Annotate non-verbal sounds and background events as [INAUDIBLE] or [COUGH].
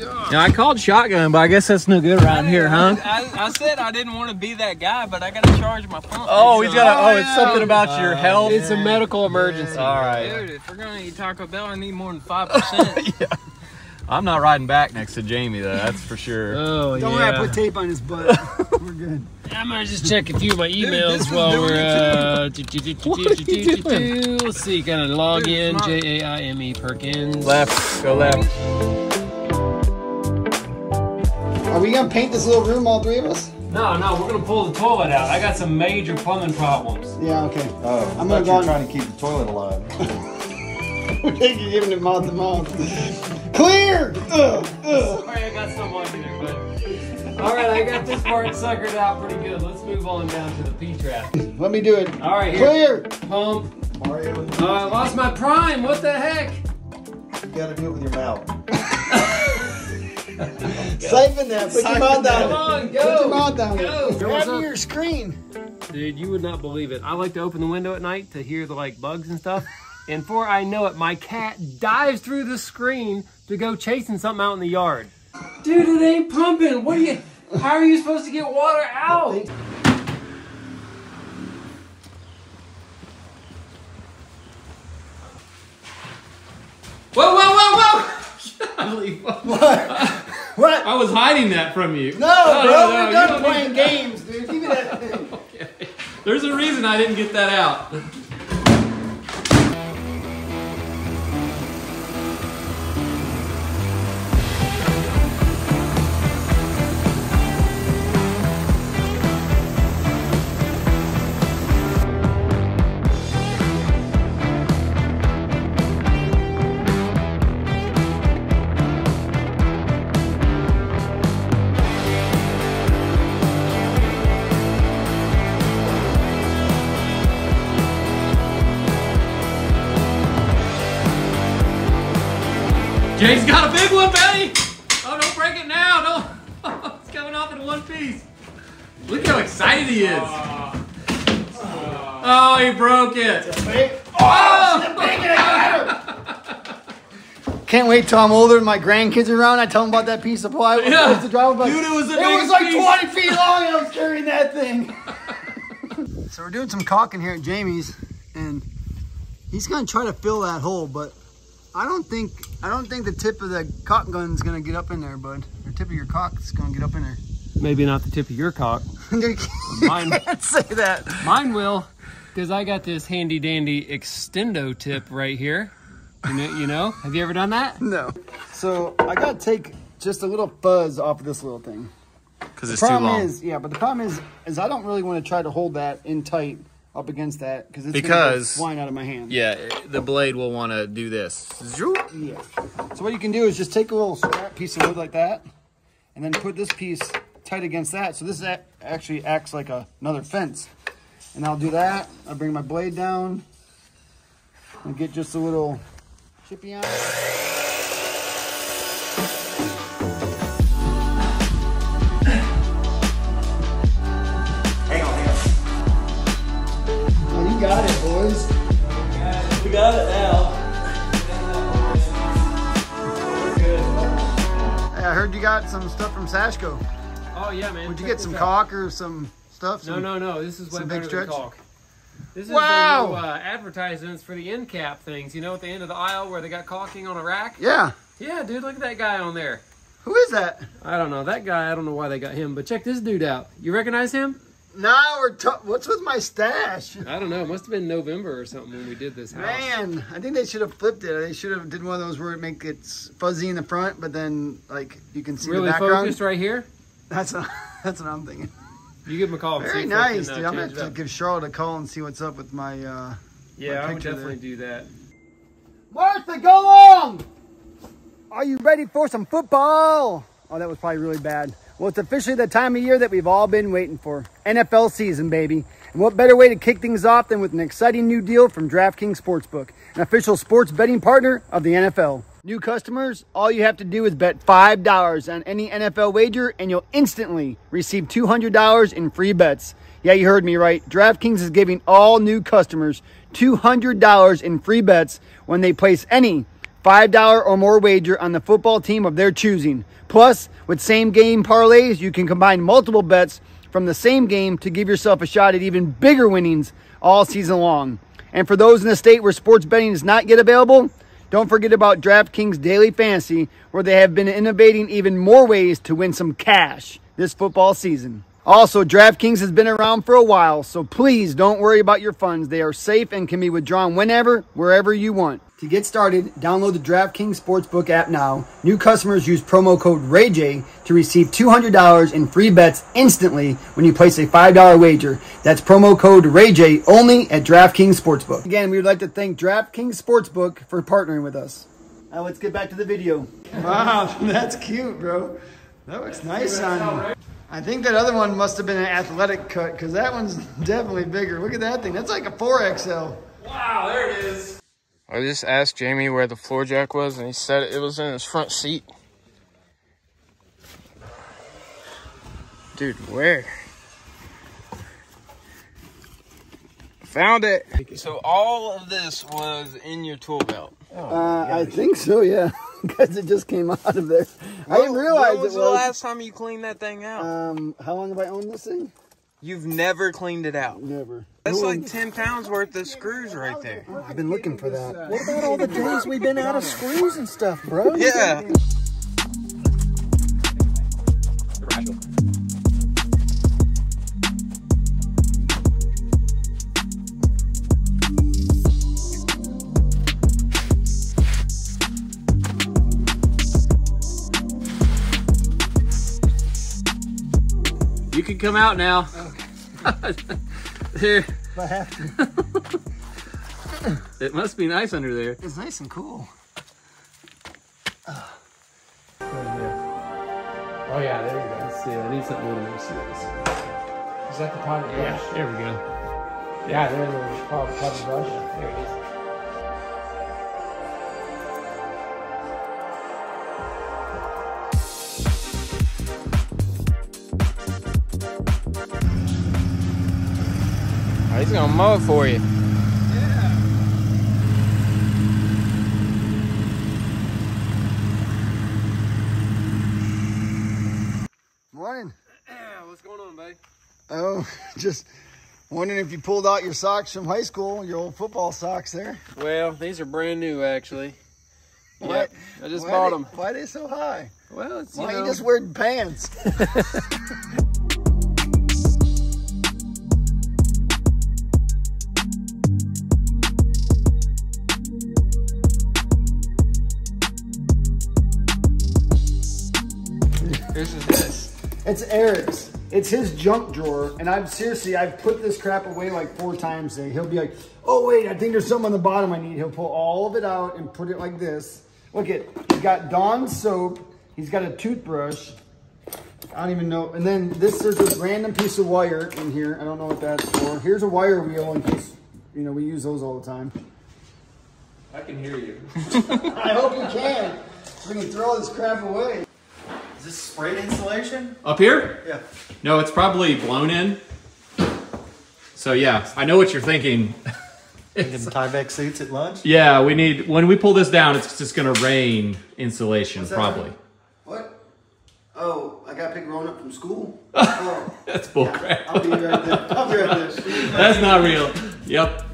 God. Now I called shotgun, but I guess that's no good around here, huh? I, I said I didn't want to be that guy, but I got to charge my pump. Oh, It's, he's uh, got. Oh, it's something about your health. It's a medical emergency. All right. Dude, if we're gonna eat Taco Bell, I need more than five percent. [LAUGHS] I'm not riding back next to Jaime though. That's for sure. Oh Don't worry, I yeah. put tape on his butt. [LAUGHS] We're good. I'm gonna just check a few of my emails was while we're it uh. [LAUGHS] do, do, do. Let's see. Kind of log Dude, in. J A I M E Perkins. Left. Go left. Are we gonna paint this little room, all three of us? No, no, we're gonna pull the toilet out. I got some major plumbing problems. Yeah, okay. Oh, I'm I'm gonna gonna go trying to keep the toilet alive. [LAUGHS] You're giving it mouth to mouth. Clear! Ugh, ugh. Sorry, I got some on here, but all right, I got this part suckered out pretty good. Let's move on down to the P trap. Let me do it. All right, here. Clear! Pump. Mario, Oh, I lost my prime. What the heck? You gotta do it with your mouth. Siphon that. Put your mouth Come down. on, Put your mouth down. Go. Grab me your screen. Dude, you would not believe it. I like to open the window at night to hear the like bugs and stuff. [LAUGHS] And before I know it, my cat dives through the screen to go chasing something out in the yard. Dude, it ain't pumping. What are you? How are you supposed to get water out? Whoa, whoa, whoa, whoa! [LAUGHS] Golly, what? What? I was hiding that from you. No, no, bro, no, we're done playing games, dude. Give me that thing. [LAUGHS] There's a reason I didn't get that out. Jay's got a big one, Betty! Oh, don't break it now! Don't. [LAUGHS] it's coming off in one piece. Look how excited he is. Oh, he broke it. Oh! Can't wait till I'm older and my grandkids are around. I tell them about that piece of plywood. Yeah. I used to drive like, Dude, it was the it was like piece. 20 feet long and I was carrying that thing. [LAUGHS] so we're doing some caulking here at Jaime's and he's gonna try to fill that hole, but I don't think I don't think the tip of the caulk gun's gonna get up in there, bud. The tip of your caulk's gonna get up in there. Maybe not the tip of your cock. [LAUGHS] you Mine, can't [LAUGHS] say that. mine will, because I got this handy dandy extendo tip right here. You know, you know? Have you ever done that? [LAUGHS] No. So I gotta take just a little fuzz off of this little thing. Because The it's too problem long. is, yeah, but the problem is, is I don't really want to try to hold that in tight up against that because it's Because- flying out of my hand. yeah, the blade will want to do this. Yeah. So what you can do is just take a little scrap piece of wood like that, and then put this piece tight against that. So this actually acts like a, another fence. And I'll do that. I'll bring my blade down and get just a little chippy on. it. Got it now. Hey, I heard you got some stuff from Sashco. Oh yeah, man. Would you get some caulk or some stuff? No, Some- no, no. This is way better big than caulk. This is Wow. new, uh, advertisements for the end cap things. You know, at the end of the aisle where they got caulking on a rack. Yeah. Yeah, dude, look at that guy on there. Who is that? I don't know that guy. I don't know why they got him, but check this dude out. You recognize him? Now we're t- what's with my stash? I don't know. It must have been November or something when we did this house. Man, I think they should have flipped it. They should have did one of those where it make it fuzzy in the front, but then like you can see really the background. Really focused right here. That's what, [LAUGHS] that's what I'm thinking. You give him a call. and Very if nice, uh, dude. I'm gonna have to give Charlotte a call and see what's up with my. uh Yeah, I would picture definitely do that. Martha, go on! Are you ready for some football? Oh, that was probably really bad. Well, it's officially the time of year that we've all been waiting for. NFL season, baby. And what better way to kick things off than with an exciting new deal from DraftKings Sportsbook, an official sports betting partner of the NFL. New customers, all you have to do is bet $5 on any NFL wager and you'll instantly receive $200 in free bets. Yeah, you heard me right. DraftKings is giving all new customers $200 in free bets when they place any $5 or more wager on the football team of their choosing. Plus, with same game parlays, you can combine multiple bets from the same game to give yourself a shot at even bigger winnings all season long. And for those in the state where sports betting is not yet available, don't forget about DraftKings Daily Fantasy, where they have been innovating even more ways to win some cash this football season. Also, DraftKings has been around for a while, so please don't worry about your funds. They are safe and can be withdrawn whenever, wherever you want. To get started, download the DraftKings Sportsbook app now. New customers use promo code RAYJAY to receive $200 in free bets instantly when you place a $5 wager. That's promo code RAYJAY only at DraftKings Sportsbook. Again, we would like to thank DraftKings Sportsbook for partnering with us. Now let's get back to the video. Wow, [LAUGHS] that's cute, bro. That looks nice on you. I think that other one must have been an athletic cut because that one's [LAUGHS] definitely bigger. Look at that thing. That's like a 4XL. Wow, there it is. I just asked Jaime where the floor jack was, and he said it was in his front seat. Dude, where? Found it. So all of this was in your tool belt. Uh, I think so, yeah. [LAUGHS] Because it just came out of there. I didn't realize when was it the last time you cleaned that thing out? Um, how long have I owned this thing? You've never cleaned it out. Never. That's like 10 pounds worth of screws right there. I've been looking for that. What about all the days we've been out of screws and stuff, bro? [LAUGHS] Yeah. You can come out now. There. I have to. It must be nice under there. It's nice and cool. Oh yeah, there you go. Let's see. I need something a little more serious. Is that the potted brush? Yeah, there we go. Yeah, there it is. Potted potted brush. There it is. He's gonna mow it for you. Morning. [CLEARS THROAT] What's going on, babe? Oh, [LAUGHS] just wondering if you pulled out your socks from high school, your old football socks there. Well, these are brand new actually. What? I just why bought they, them. Why are they so high? Well, it's you Why know, you just wearing pants? [LAUGHS] this is this. It's Erik's. It's his junk drawer, and I'm seriously, I've put this crap away like four times today. He'll be like, "Oh wait, I think there's something on the bottom I need." He'll pull all of it out and put it like this. Look at, he's got Dawn soap. He's got a toothbrush. I don't even know. And then this, there's this random piece of wire in here. I don't know what that's for. Here's a wire wheel in case, you know, we use those all the time. I can hear you. [LAUGHS] I hope you can. We can throw this crap away. Is this sprayed insulation? Up here? Yeah. No, it's probably blown in. So yeah, I know what you're thinking. Getting Tyvek suits at lunch? Yeah, we need when we pull this down, it's just gonna rain insulation probably. What? Oh, I got pick Rowan up from school. Oh, [LAUGHS] That's bullcrap. I'll be right there. I'll be right there. That's not real. Yep.